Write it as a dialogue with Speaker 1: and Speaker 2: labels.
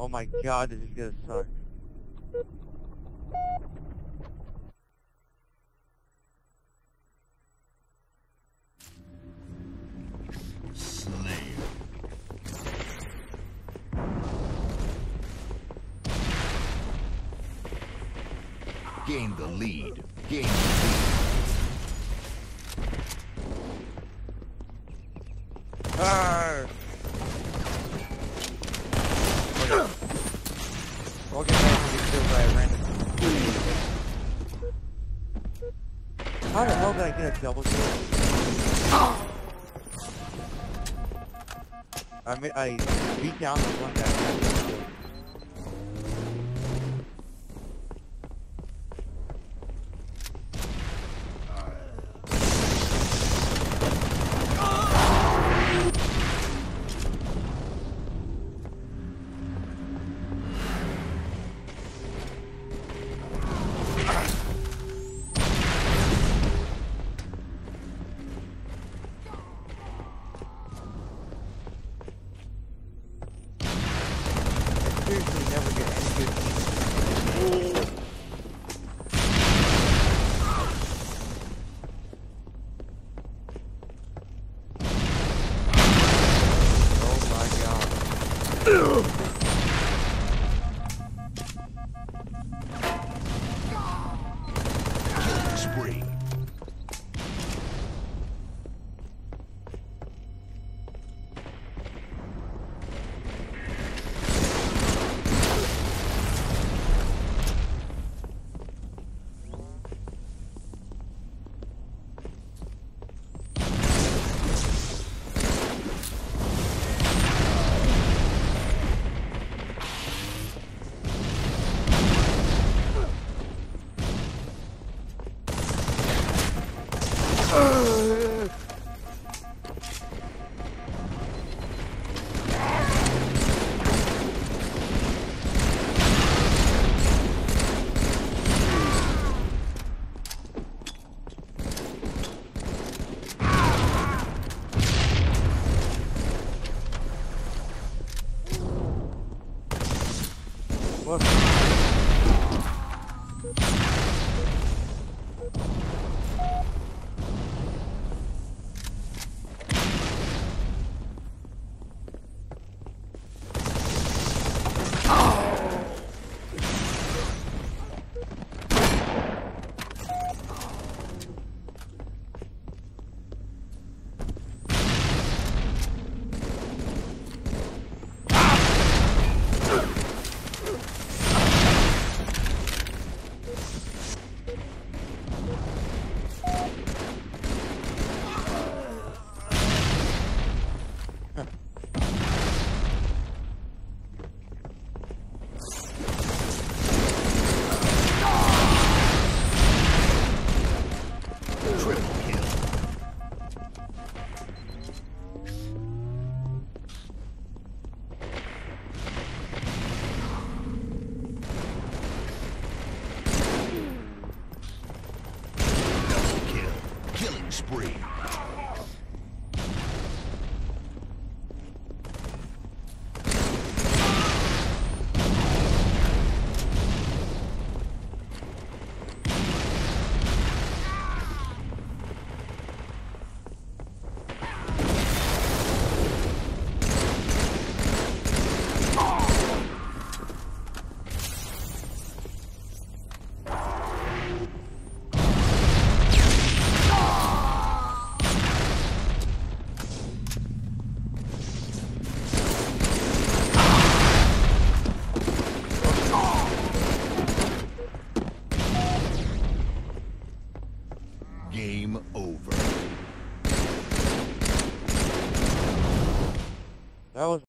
Speaker 1: Oh my god, this is gonna suck.
Speaker 2: Gain the lead. Gain the lead.
Speaker 1: Arr! How the hell did I get a double kill? I mean, I beat down the one guy. Seriously never get any good Oh my god. fora.
Speaker 2: Triple. Killing spree. Game over.
Speaker 1: That was